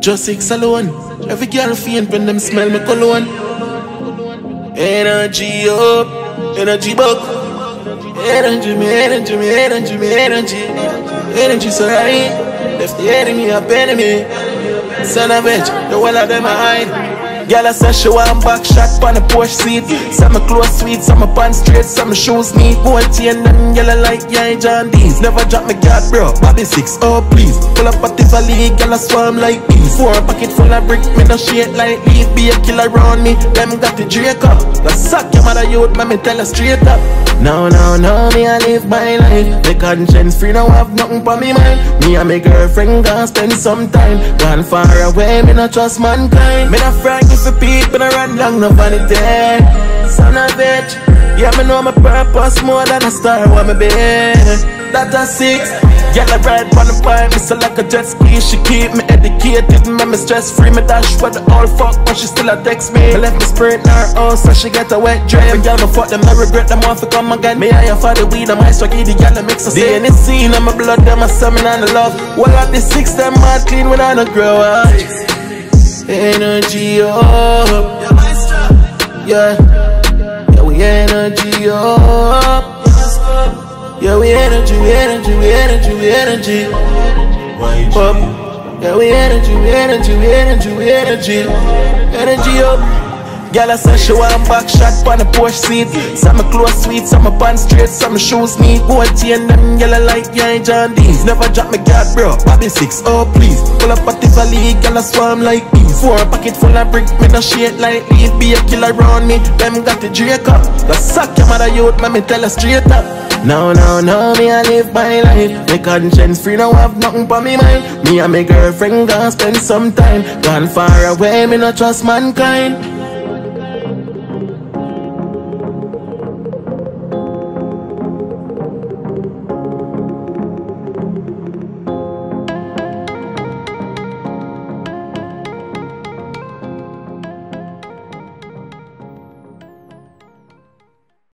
Just six alone. Every girl faint when them smell me cologne. Energy up, energy buck. Energy, me energy, me energy, me energy. Energy so high, left the enemy up enemy. Son of bitch, the whole of them are hide. Girl, I said she want back shot on the Porsche seat. Some my clothes sweet, some my pants straight, some my shoes neat. Gold chain and yellow like yeah, John D's. Never drop my guard, bro. Bobby six, oh please. Pull up a Tivoli, girl, I swarm like bees. Four pocket full of brick, me no shit like leaf. Be a killer around me, them got the Drake up. The suck your mother youth, man, me tell her straight up. No, no, no, me I live my life. The conscience free, no have nothing for me mind. Me and my girlfriend gonna spend some time. Gone far away, me not trust mankind. Me not frightened for people I run down no vanity Son of a bitch Yeah, me know my purpose more than a star want me be That a six Girl, I ride on the bike, me so like a jet ski. She keep me educated, me me stress free. Me dash for the old fuck, but she still a text me. Me left me sprint in her house, so she get a wet dream. Every girl me fuck them, I regret them want to come again. Me hire for the weed, I might strike the girl, I mix a sin The scene, I'm a blood, them a seminar, and love. Well, at the six, them mad clean when I don't grow up Energy up. Yeah. Yeah, we energy up. Yeah, we energy, we energy, we energy, we energy. Up. Yeah, we energy, we energy, we energy, we energy. Energy up. Girl, I said she want back shot on the Porsche seat. Some clothes sweet, some pants straight, some shoes neat. Gold chain them yellow like yeah, John D's. Never drop my guard, bro. Bobby six, oh please. Pull up a Tivoli, girl, I swarm like bees. Four pocket full of brick, me no shit like leaf. Be a killer around me, them got the Drake up. The suck your mother youth, man, me tell her straight up. No, no, no, me I live my life My conscience free, no have nothing for me mind Me and my girlfriend gonna spend some time Gone far away, me no trust mankind